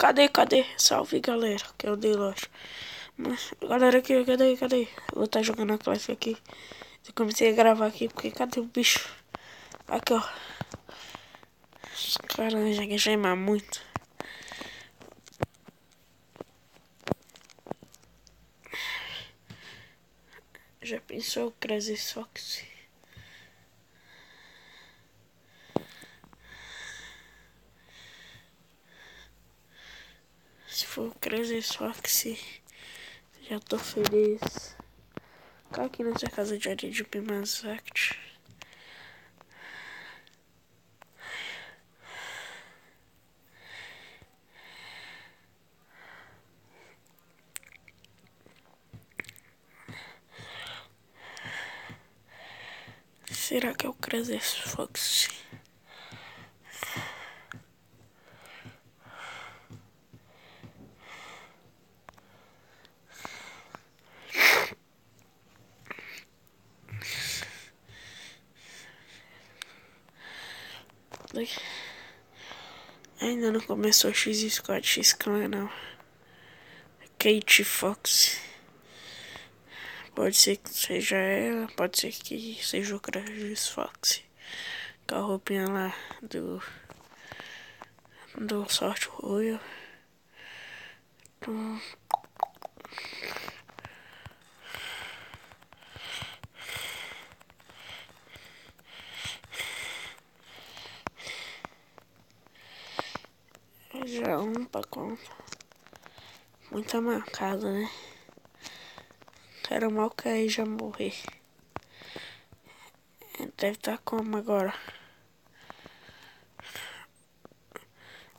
Cadê, cadê? Salve, galera. Que é o Deloche. Mas, galera, aqui, cadê, cadê? Vou estar tá jogando a classe aqui. Eu comecei a gravar aqui, porque cadê o bicho? Aqui, ó. Caras já querem muito. Já pensou Crazy Fox? Crazy Fox, já tô feliz. Cá aqui nessa casa de areia de Pimazact. Será que é o Crazy Fox? Ainda não começou X Squad X Clan não. Kate Fox. Pode ser que seja ela, pode ser que seja o Crash Fox. Com a roupinha lá do. Do Sorte Royal. Então, já um pra conta. Muita mancada, né? Quero mal cair já morrer. Deve estar tá como agora?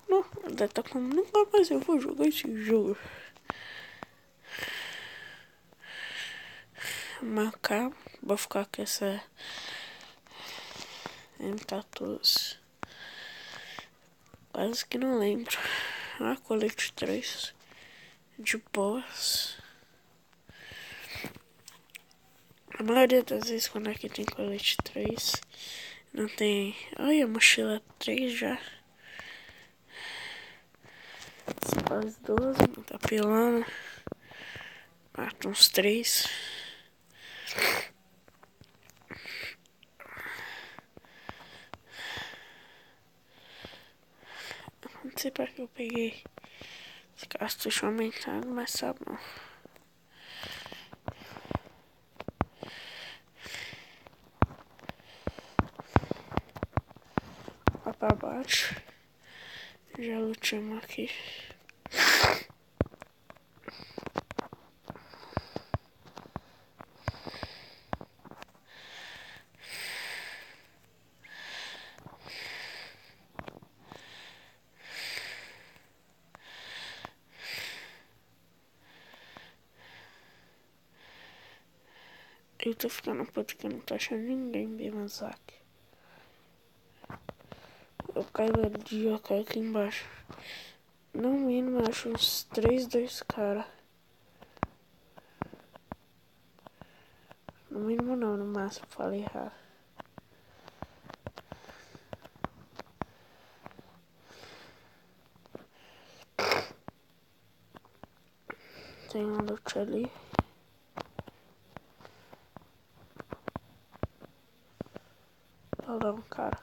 Não, deve estar tá como nunca mais eu vou jogar esse jogo. Mas calma, vou ficar com essa M14. Quase que não lembro. Ah, colete 3. De boas. A maioria das vezes quando aqui tem colete 3, não tem. Olha, mochila 3 já. Quase 12, não tá pelando. Mata uns 3. Não sei pra que eu peguei esse cartucho aumentado, mas tá bom. pra baixo. Já lutamos aqui. Eu tô ficando puto que eu não tô achando ninguém bem mais aqui. Eu caio ali, eu caio aqui embaixo. No mínimo, acho uns 3, 2 caras. No mínimo não, no máximo, falei errado. Tem um loot ali. Um cara.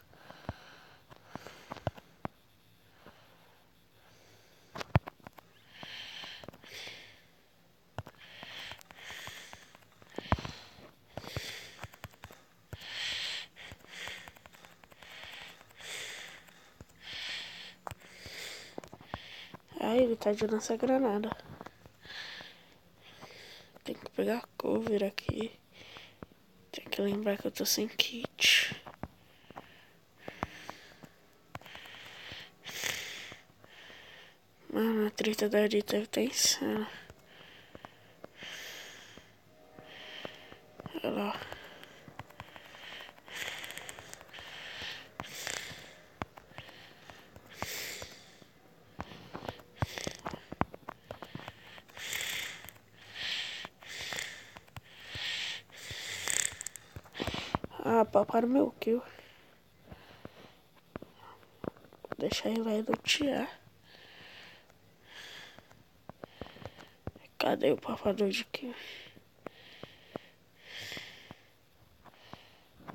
Ai, ele tá de lança granada. Tem que pegar cover aqui. Tem que lembrar que eu tô sem kit. Mano, a treta da deve estar insana. Olha lá. Ah, para meu kill. Deixa ele aí lutear. Cadê o papador de quê?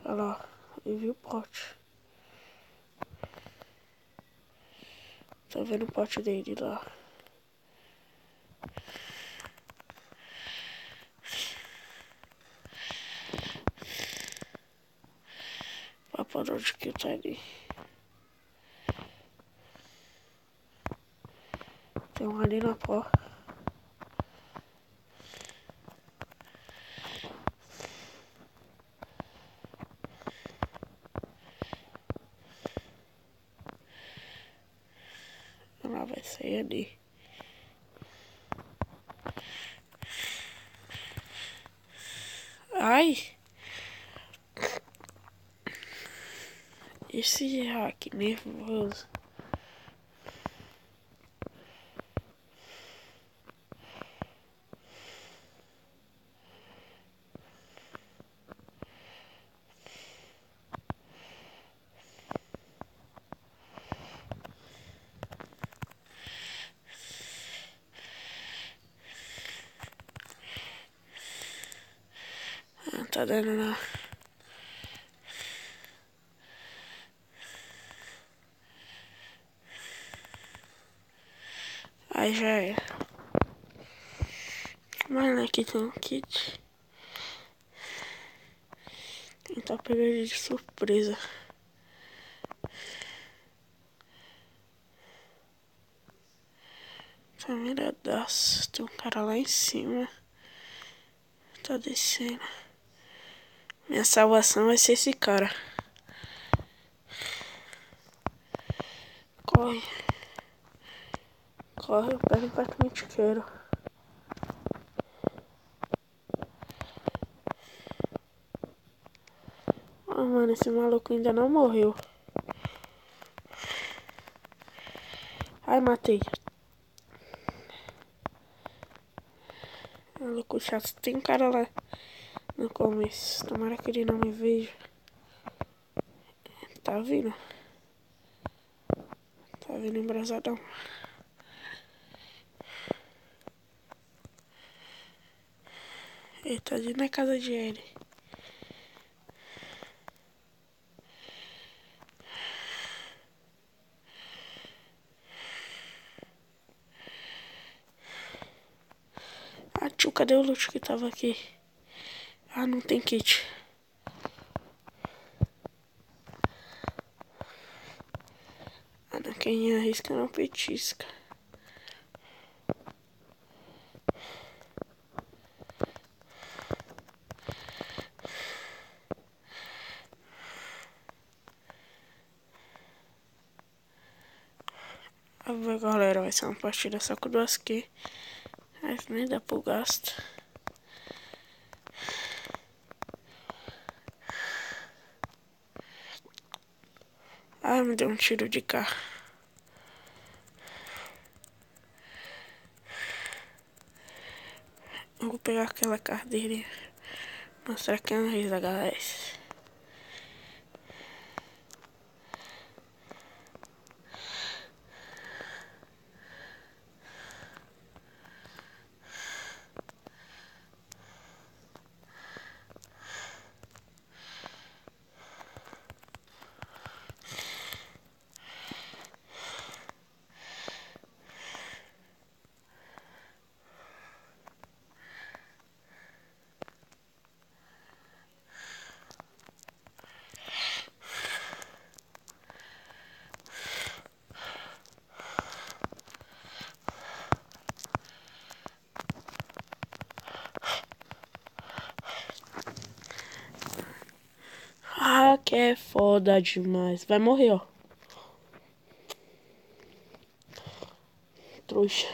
Olha lá, eu vi o pote. Tá vendo o pote dele lá. Papador de que tá ali. Tem um ali na porta. Ela vai sair ali. Ai! Esse hack nervoso. Tá dando não. Aí já é. Mas aqui tem um kit. Tentar pegar ele de surpresa. Tá miradaço. Tem um cara lá em cima. Tá descendo. Minha salvação vai ser esse cara. Corre. Corre, eu pego o metiqueiro. Oh, mano, esse maluco ainda não morreu. Ai, matei. Maluco chato. Tem um cara lá no começo. Tomara que ele não me veja. Tá vindo. Tá vindo embrasadão. Ele tá ali na casa de ele. Ah, tio, cadê o loot que tava aqui? Ah, não tem kit. Ah, não, quem arrisca não petisca. Agora, galera, vai ser uma partida só com duas Q. Mas nem dá pro gasto. Ah, me deu um tiro de carro. Eu vou pegar aquela carteira mostrar que é risa, galera. Que é foda demais. Vai morrer, ó. Trouxa.